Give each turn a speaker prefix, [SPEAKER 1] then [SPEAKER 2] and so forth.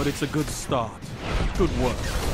[SPEAKER 1] But it's a good start. Good work.